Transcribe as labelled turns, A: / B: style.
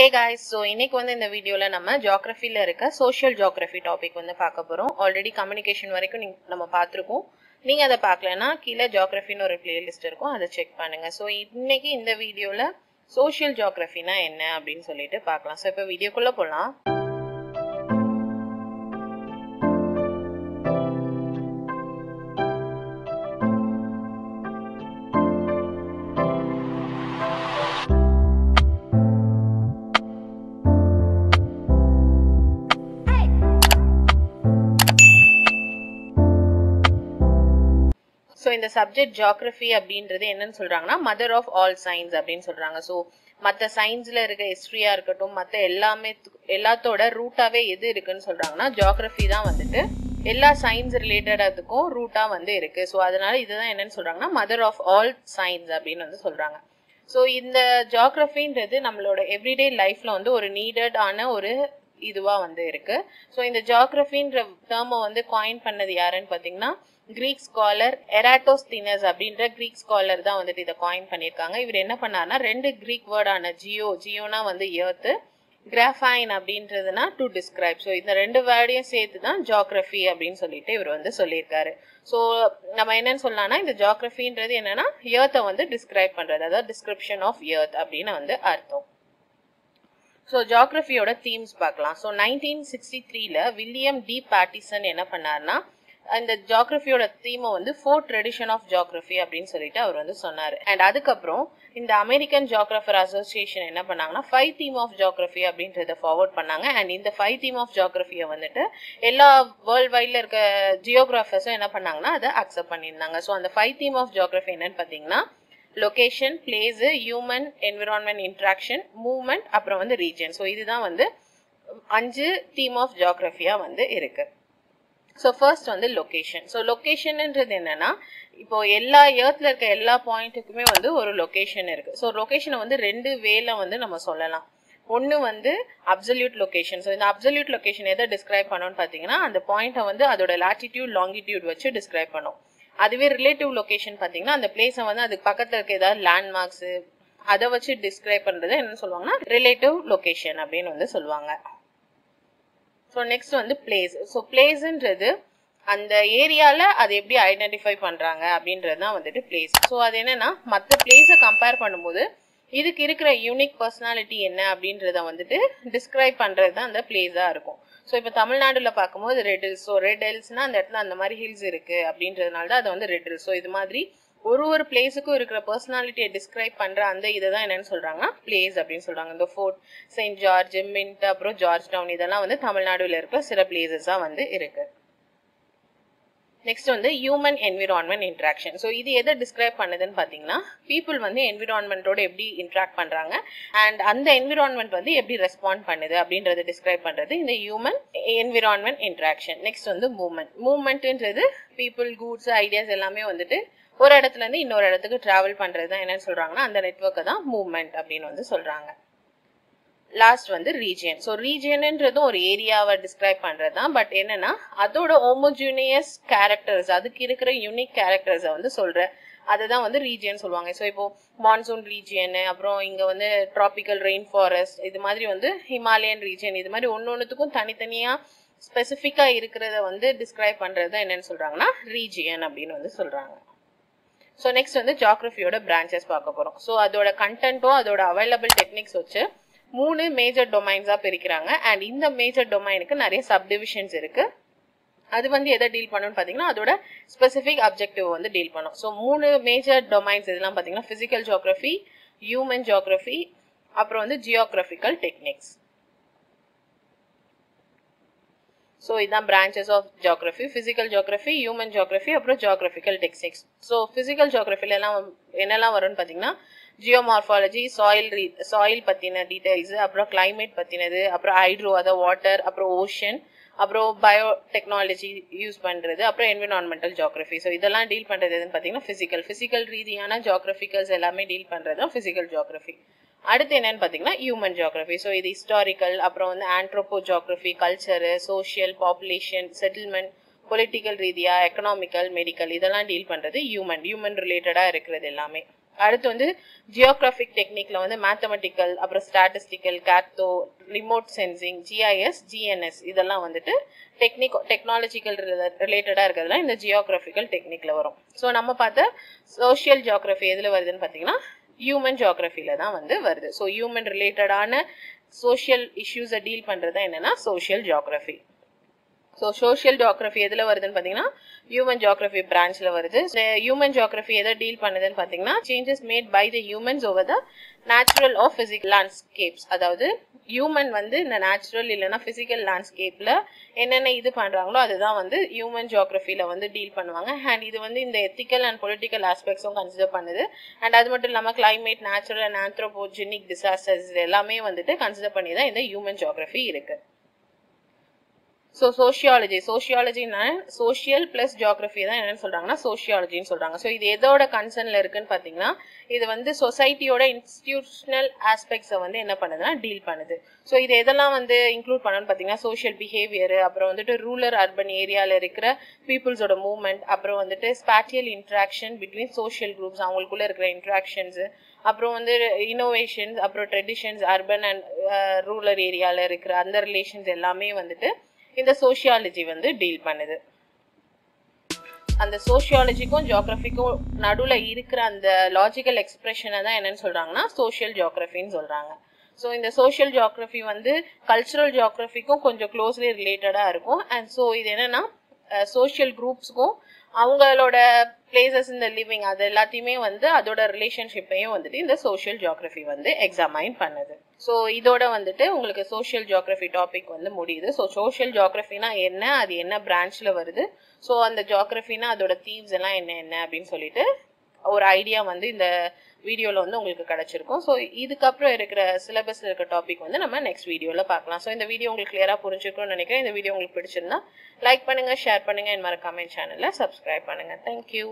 A: Hey guys so இன்னைக்கு வந்து இந்த வீடியோவில் நம்ம ஜியாகிரஃபியில் இருக்க சோஷியல் ஜியாகிரஃபி டாபிக் வந்து பார்க்க போகிறோம் ஆல்ரெடி கம்யூனிகேஷன் வரைக்கும் நீங்கள் நம்ம பார்த்துருக்கோம். நீங்கள் அதை பார்க்கலன்னா கீழே ஜியாகிரஃபின்னு ஒரு பிளேலிஸ்ட் இருக்கும். அதை செக் பண்ணுங்கள் ஸோ இன்னைக்கு இந்த வீடியோவில் சோஷியல் ஜியாகிரஃபினா என்ன அப்படின்னு சொல்லிட்டு பார்க்கலாம். ஸோ இப்போ வீடியோக்குள்ளே போகலாம் சப்ஜெக்ட் ஜியாகிரஃபி அப்படின்றது என்னன்னு சொல்றாங்கன்னா மதர் ஆஃப் ஆல் சயின்ஸ் அப்படின்னு சொல்றாங்க. ஸோ மற்ற சயின்ஸ்ல இருக்க ஹிஸ்ட்ரியா இருக்கட்டும் மற்ற எல்லாமே எல்லாத்தோட ரூட்டாவே எது இருக்குன்னு சொல்றாங்கன்னா ஜியாகிரஃபி தான் வந்துட்டு. எல்லா சயின்ஸ் ரிலேட்டடாதுக்கும் ரூட்டா வந்து இருக்கு. ஸோ அதனால இதுதான் என்னன்னு சொல்றாங்கன்னா மதர் ஆஃப் ஆல் சயின்ஸ் அப்படின்னு வந்து சொல்றாங்க. ஸோ இந்த ஜியாகிரஃபின்றது நம்மளோட எவ்ரிடே லைஃப்ல வந்து ஒரு நீடட் ஆன ஒரு இதுவாக வந்து இருக்கு. ஸோ இந்த ஜியாகிரஃபின்ற டேர்மை வந்து காயின் பண்ணது யாருன்னு பார்த்தீங்கன்னா கிரீக் ஸ்காலர் எராட்டோஸ்தினஸ் அப்படின்ற கிரீக் ஸ்காலர் தான் வந்துட்டு இதை காயின் பண்ணியிருக்காங்க. இவர் என்ன பண்ணாருன்னா ரெண்டு கிரீக் வேர்டான ஜியோ ஜியோனா வந்து ஏர்த்து கிராஃபைன் அப்படின்றதுனா டு டிஸ்கிரைப் ஸோ இந்த ரெண்டு வேர்டையும் சேர்த்து தான் ஜியாகிரஃபி அப்படின்னு சொல்லிட்டு இவர் வந்து சொல்லியிருக்காரு. ஸோ நம்ம என்னன்னு சொல்லலாம்னா இந்த ஜியாகிரஃபின்றது என்னன்னா ஏர்த்தை வந்து டிஸ்கிரைப் பண்ணுறது அதாவது டிஸ்கிரிப்ஷன் ஆஃப் ஏர்த் அப்படின்னு வந்து அர்த்தம். ஸோ ஜியாகிரஃபியோட தீம்ஸ் பார்க்கலாம். ஸோ நைன்டீன் சிக்ஸ்டி த்ரீல வில்லியம் டி பாட்டிசன் என்ன பண்ணார்னா இந்த ஜியாகிரஃபியோட தீமை வந்து ஃபோர் ட்ரெடிஷன் ஆஃப் ஜியாகிரஃபி அப்படின்னு சொல்லிட்டு அவர் வந்து சொன்னார். அண்ட் அதுக்கப்புறம் இந்த அமெரிக்கன் ஜியாகிரஃபர் அசோசியேஷன் என்ன பண்ணாங்கன்னா ஃபைவ் தீம் ஆஃப் ஜியாகிரஃபி அப்படின்றத ஃபார்வர்ட் பண்ணாங்க. அண்ட் இந்த ஃபைவ் தீம் ஆஃப் ஜியாகிரஃபியை வந்துட்டு எல்லா வேர்ல்டு வைடில் இருக்க ஜியோகிராஃபர்ஸும் என்ன பண்ணாங்கன்னா அதை அக்செப்ட் பண்ணியிருந்தாங்க. ஸோ அந்த ஃபைவ் தீம் ஆஃப் ஜியாகிரஃபி என்னன்னு பார்த்தீங்கன்னா location place human environment interaction movement அப்புறம் வந்து ரீஜன் ஸோ இதுதான் வந்து அஞ்சு தீம் ஆஃப் ஜியாகிரஃபியாக வந்து இருக்கு. ஸோ ஃபர்ஸ்ட் வந்து லொக்கேஷன் ஸோ லொக்கேஷன்ன்றது என்னன்னா இப்போ எல்லா ஏர்த்தில் இருக்க எல்லா பாயிண்ட்டுக்குமே வந்து ஒரு லொக்கேஷன் இருக்கு. ஸோ லொக்கேஷனை வந்து ரெண்டு வேல வந்து நம்ம சொல்லலாம். ஒன்று வந்து அப்சல்யூட் லொக்கேஷன் ஸோ இந்த அப்சல்யூட் லொக்கேஷன் எதை டிஸ்கிரைப் பண்ணோம்னு பார்த்தீங்கன்னா அந்த பாயிண்ட்டை வந்து அதோட லாட்டிடியூட் லாங்கிடியூட் வச்சு டிஸ்கிரைப் பண்ணும். அதுவே ரிலேட்டிவ் லொக்கேஷன் பார்த்தீங்கன்னா அந்த பிளேஸை வந்து அதுக்கு பக்கத்தில் இருக்க ஏதாவது லேண்ட்மார்க்ஸு அதை வச்சு டிஸ்கிரைப் பண்ணுறது என்ன சொல்லுவாங்கன்னா ரிலேட்டிவ் லொக்கேஷன் அப்படின்னு வந்து சொல்லுவாங்க. ஸோ நெக்ஸ்ட் வந்து பிளேஸ் ஸோ பிளேஸ்ன்றது அந்த ஏரியாவில் அதை எப்படி ஐடென்டிஃபை பண்ணுறாங்க அப்படின்றது தான் வந்துட்டு பிளேஸ் ஸோ அது என்னென்னா மற்ற பிளேஸை கம்பேர் பண்ணும்போது இதுக்கு இருக்கிற யூனிக் பர்சனாலிட்டி என்ன அப்படின்றத வந்துட்டு டிஸ்கிரைப் பண்ணுறது தான் அந்த பிளேஸாக இருக்கும். ஸோ இப்போ தமிழ்நாடுல பார்க்கும்போது ரெட் ஹில்ஸ் ஸோ ரெட் ஹில்ஸ்னா அந்த இடத்துல அந்த மாதிரி ஹில்ஸ் இருக்கு அப்படின்றதுனால தான் அது வந்து ரெட் ஹில்ஸ் ஸோ இது மாதிரி ஒரு ஒரு பிளேஸுக்கும் இருக்கிற பர்சனாலிட்டியை டிஸ்கிரைப் பண்ணுற அந்த இதை தான் என்னென்னு சொல்கிறாங்கன்னா பிளேஸ் அப்படின்னு சொல்கிறாங்க இந்த ஃபோர்ட் செயின்ட் ஜார்ஜ் மின்ட் அப்புறம் ஜார்ஜ் டவுன் இதெல்லாம் வந்து தமிழ்நாடுல இருக்கிற சில பிளேசஸாக வந்து இருக்குது நெக்ஸ்ட் வந்து ஹியூமன் என்விரான்மெண்ட் இன்ட்ராக்ஷன் ஸோ இது எதை டிஸ்கிரைப் பண்ணுதுன்னு பார்த்தீங்கன்னா பீப்புள் வந்து என்விரான்மெண்ட்டோட எப்படி இன்ட்ராக்ட் பண்ணுறாங்க அண்ட் அந்த என்விரான்மெண்ட் வந்து எப்படி ரெஸ்பாண்ட் பண்ணுது அப்படின்றத டிஸ்கிரைப் பண்ணுறது இந்த ஹியூமன் என்விரான்மெண்ட் இன்ட்ராக்ஷன் நெக்ஸ்ட் வந்து மூவ்மெண்ட் மூவ்மெண்ட்டுன்றது பீப்புள் கூட்ஸ் ஐடியாஸ் எல்லாமே வந்துட்டு ஒரு இடத்துல இருந்து இன்னொரு இடத்துக்கு டிராவல் பண்ணுறது தான். என்னன்னு சொல்கிறாங்கன்னா அந்த நெட்ஒர்க்கை தான் மூவ்மெண்ட் அப்படின்னு வந்து சொல்கிறாங்க லாஸ்ட் வந்து ரீஜியன் ஸோ ரீஜியன்ன்றதும் ஒரு ஏரியாவை டிஸ்கிரைப் பண்ணுறது தான் பட் என்னன்னா அதோட ஹோமோஜூனியஸ் கேரக்டர்ஸ் அதுக்கு இருக்கிற யூனிக் கேரக்டர்ஸை வந்து சொல்கிற அதை தான் வந்து ரீஜியன் சொல்லுவாங்க. ஸோ இப்போ மான்சூன் ரீஜியன் அப்புறம் இங்கே வந்து ட்ராபிக்கல் ரெயின் ஃபாரஸ்ட் இது மாதிரி வந்து ஹிமாலயன் ரீஜியன் இது மாதிரி ஒன்று ஒன்றுத்துக்கும் தனித்தனியாக ஸ்பெசிஃபிக்காக இருக்கிறத வந்து டிஸ்கிரைப் பண்ணுறது தான் என்னென்னு சொல்கிறாங்கன்னா ரீஜியன் அப்படின்னு வந்து சொல்கிறாங்க ஸோ நெக்ஸ்ட் வந்து ஜாக்ரஃபியோட பிரான்ச்சஸ் பார்க்க போகிறோம் ஸோ அதோட கண்டென்ட்டும் அதோட அவைலபிள் டெக்னிக்ஸ் வச்சு மூணு மேஜர் டொமைன்ஸாக பிரிக்கிறாங்க. அண்ட் இந்த மேஜர் டொமைனுக்கு நிறைய சப்டிவிஷன்ஸ் இருக்கு. அது வந்து எதை டீல் பண்ணணும்னு பார்த்தீங்கன்னா அதோட ஸ்பெசிஃபிக் அப்ஜெக்டிவ் வந்து டீல் பண்ணும். ஸோ மூணு மேஜர் டொமைன்ஸ் இதெல்லாம் பார்த்தீங்கன்னா ஃபிசிக்கல் ஜியோகிரஃபி ஹியூமன் ஜியோகிரஃபி அப்புறம் வந்து ஜியோகிரபிக்கல் டெக்னிக்ஸ் ஸோ இதுதான் branches of geography physical geography human geography அப்புறம் ஜியோகிரபிக்கல் டெக்னிக்ஸ் ஸோ ஃபிசிக்கல் ஜியோகிரஃபில எல்லாம் என்னெல்லாம் வரும்னு பார்த்தீங்கன்னா ஜியோமார்ஃபாலஜி சாயில் ரீ சாயில் பற்றின டீட்டெயில்ஸு அப்புறம் கிளைமேட் பற்றினது அப்புறம் ஹைட்ரோ அதாவது வாட்டர் அப்புறம் ஓஷன் அப்புறம் பயோ டெக்னாலஜி யூஸ் பண்ணுறது அப்புறம் என்விரான்மெண்டல் ஜியாகிரஃபி ஸோ இதெல்லாம் டீல் பண்ணுறது எதுன்னு பார்த்தீங்கன்னா ஃபிசிக்கல் ஃபிசிக்கல் ரீதியான ஜியோகிரபிக்கல்ஸ் எல்லாமே டீல் பண்ணுறது தான் ஃபிசிக்கல் ஜியோகிரஃபி அடுத்து என்னன்னு பார்த்தீங்கன்னா ஹியூமன் ஜியாகிரஃபி ஸோ இது ஹிஸ்டாரிக்கல் அப்புறம் வந்து anthropogeography culture social population settlement political ரீதியாக எக்கனாமிக்கல் மெடிக்கல் இதெல்லாம் டீல் பண்ணுறது ஹியூமன் ஹியூமன் ரிலேட்டடாக இருக்கிறது எல்லாமே. அடுத்து வந்து ஜியோகிராஃபிக் டெக்னிக்ல வந்து மேத்தமெட்டிக்கல் அப்புறம் ஸ்டாட்டிஸ்டிக்கல் கேத்தோ ரிமோட் சென்சிங் ஜிஐஎஸ் ஜிஎன்எஸ் இதெல்லாம் வந்துட்டு டெக்னிக் டெக்னாலஜிக்கல் ரிலேட்டடா இருக்கிறதுலாம் இந்த ஜியோகிராஃபிக்கல் டெக்னிக்ல வரும். ஸோ நம்ம பார்த்த சோஷியல் ஜியோகிராஃபி எதுல வருதுன்னு பார்த்தீங்கன்னா ஹியூமன் ஜியோகிராஃபில தான் வந்து வருது. ஸோ ஹியூமன் ரிலேட்டடான சோஷியல் இஷ்யூஸை டீல் பண்ணுறது என்னன்னா social geography so social geography எதில் வருதுன்னு பார்த்தீங்கன்னா ஹியூமன் ஜியோகிராஃபி பிரான்ச்சில் வருது. இந்த ஹியூமன் ஜியோகிராஃபி எதை டீல் பண்ணுதுன்னு பார்த்தீங்கன்னா changes made by the humans over the natural of physical landscapes அதாவது ஹியூமன் வந்து இந்த நேச்சுரல் இல்லைன்னா ஃபிசிக்கல் லேண்ட்ஸ்கேப்பில் என்னென்ன இது பண்ணுறாங்களோ அதுதான் வந்து ஹியூமன் ஜியாகிரஃபியில் வந்து டீல் பண்ணுவாங்க. அண்ட் இது வந்து இந்த எத்திக்கல் அண்ட் பொலிட்டிக்கல் ஆஸ்பெக்ட்ஸும் கன்சிடர் பண்ணுது. அண்ட் அது மட்டும் இல்லாமல் climate natural and anthropogenic disasters எல்லாமே வந்துட்டு கன்சிடர் பண்ணி தான் இந்த ஹியூமன் ஜியாகிரஃபி இருக்குது ஸோ சோஷியாலஜி சோஷியாலஜின்னா சோஷியல் ப்ளஸ் ஜியாகிரஃபி தான் என்னென்னு சொல்கிறாங்கன்னா சோஷியாலஜின்னு சொல்கிறாங்க ஸோ இது எதோட கன்சர்னில் இருக்குன்னு பார்த்தீங்கன்னா இது வந்து சொசைட்டியோட இன்ஸ்டிடியூஷனல் ஆஸ்பெக்ட்ஸை வந்து என்ன பண்ணுதுன்னா டீல் பண்ணுது. ஸோ இது எதெல்லாம் வந்து இன்க்ளூட் பண்ணணும்னு பார்த்தீங்கன்னா சோஷியல் பிஹேவியர் அப்புறம் வந்துட்டு ரூரல் அர்பன் ஏரியாவில் இருக்கிற பீப்புள்ஸோட மூவ்மெண்ட் அப்புறம் வந்துட்டு spatial interaction between social groups அவங்களுக்குள்ள இருக்கிற இன்ட்ராக்ஷன்ஸ் அப்புறம் வந்து இனோவேஷன்ஸ் அப்புறம் ட்ரெடிஷன்ஸ் அர்பன் அண்ட் ரூரல் ஏரியாவில் இருக்கிற அந்த ரிலேஷன்ஸ் எல்லாமே வந்துட்டு இந்த சோஷியாலஜி வந்து டீல் பண்ணுது. அந்த சோஷியாலஜிக்கும் ஜியோகிராஃபிக்கும் நடுவில் இருக்கிற அந்த லாஜிக்கல் எக்ஸ்பிரஷனை தான் என்னன்னு சொல்கிறாங்கன்னா சோஷியல் ஜியாகிரஃபின்னு சொல்கிறாங்க ஸோ இந்த சோஷியல் ஜியாகிரஃபி வந்து கல்ச்சுரல் ஜியாகிரஃபிக்கும் கொஞ்சம் க்ளோஸ்லி ரிலேட்டடாக இருக்கும். அண்ட் ஸோ இது என்னென்னா சோஷியல் குரூப்ஸ்க்கும் அவங்களோட பிளேசஸ் இந்த லிவிங் அது எல்லாத்தையுமே வந்து அதோட ரிலேஷன்ஷிப்பையும் வந்துட்டு இந்த சோஷியல் ஜியாகிரஃபி வந்து எக்ஸாமைன் பண்ணுது. ஸோ இதோட வந்துட்டு உங்களுக்கு சோஷியல் ஜியோகிராஃபி டாபிக் வந்து முடியுது. ஸோ சோஷியல் ஜியோகிராஃபினா என்ன? அது என்ன பிரான்ச்ல வருது? ஸோ அந்த ஜியோகிராஃபினா அதோட தீவ்ஸ் எல்லாம் என்ன என்ன அப்படின்னு சொல்லிட்டு ஒரு ஐடியா வந்து இந்த வீடியோவில் வந்து உங்களுக்கு கிடச்சிருக்கும். ஸோ இதுக்கப்புறம் இருக்கிற சிலபஸில் இருக்கிற டாபிக் வந்து நம்ம நெக்ஸ்ட் வீடியோவில் பார்க்கலாம். ஸோ இந்த வீடியோ உங்களுக்கு கிளியராக புரிஞ்சுக்கணும்னு நினைக்கிறேன். இந்த வீடியோ உங்களுக்கு பிடிச்சிருந்தா லைக் பண்ணுங்கள் ஷேர் பண்ணுங்கள் என் மறக்காம சேனலில் சப்ஸ்கிரைப் பண்ணுங்கள் தேங்க்யூ